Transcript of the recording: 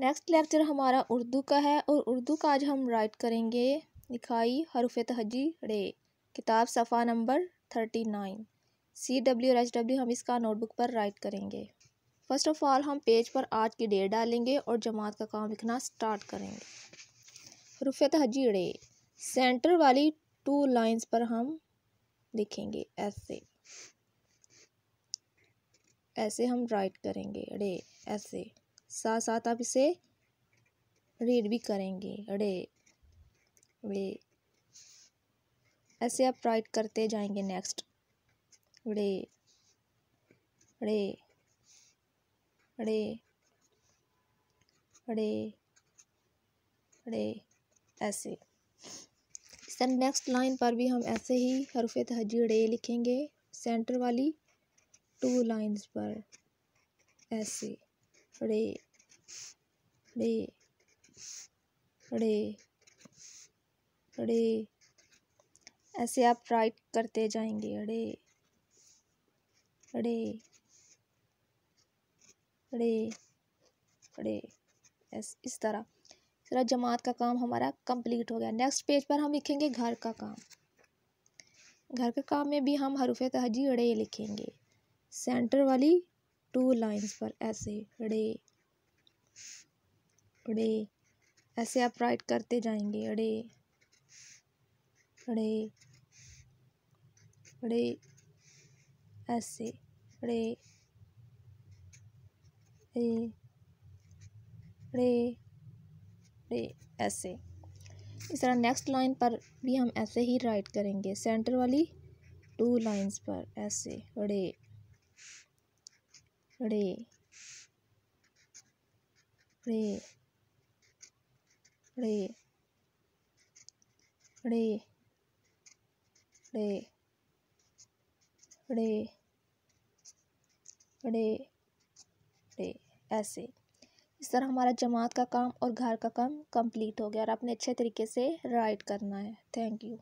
Next lecture हमारा उर्दू का है और उर्दू का आज हम राइट करेंगे। लिखाई हरूफ तहजी रे। किताब सफ़ा number thirty nine C W और एच डब्ल्यू हम इसका नोटबुक पर राइट करेंगे। फ़र्स्ट ऑफ़ ऑल हम पेज पर आज की डेट डालेंगे और जमात का काम लिखना स्टार्ट करेंगे। हरूफ तहजी रे। सेंटर वाली टू लाइंस पर हम लिखेंगे ऐसे ऐसे हम राइट करेंगे रे। ऐसे साथ साथ आप इसे रीड भी करेंगे। रे रे ऐसे आप राइट करते जाएँगे नेक्स्ट रे रे रे रे रे ऐसे। सर नेक्स्ट लाइन पर भी हम ऐसे ही हरूफ तहजी रे लिखेंगे। सेंटर वाली टू लाइंस पर। ऐसे। रे रे रे रे ऐसे आप राइट करते जाएँगे रे रे रे रे इस तरह। इस तरह जमात का काम हमारा कंप्लीट हो गया। नेक्स्ट पेज पर हम लिखेंगे घर का काम। घर के काम में भी हम हरूफ तहजी रे लिखेंगे। सेंटर वाली टू लाइंस पर ऐसे, अड़े अड़े, ऐसे आप राइट करते जाएँगे, अड़े अड़े अड़े, ऐसे, अड़े रे रे रे ऐसे। इस तरह नेक्स्ट लाइन पर भी हम ऐसे ही राइट करेंगे सेंटर वाली टू लाइंस पर, ऐसे रे रे। रे। रे। रे। रे। रे। रे। रे। ऐसे। इस तरह हमारा जमात का काम और घर का काम कंप्लीट हो गया और आपने अच्छे तरीके से राइट करना है। Thank you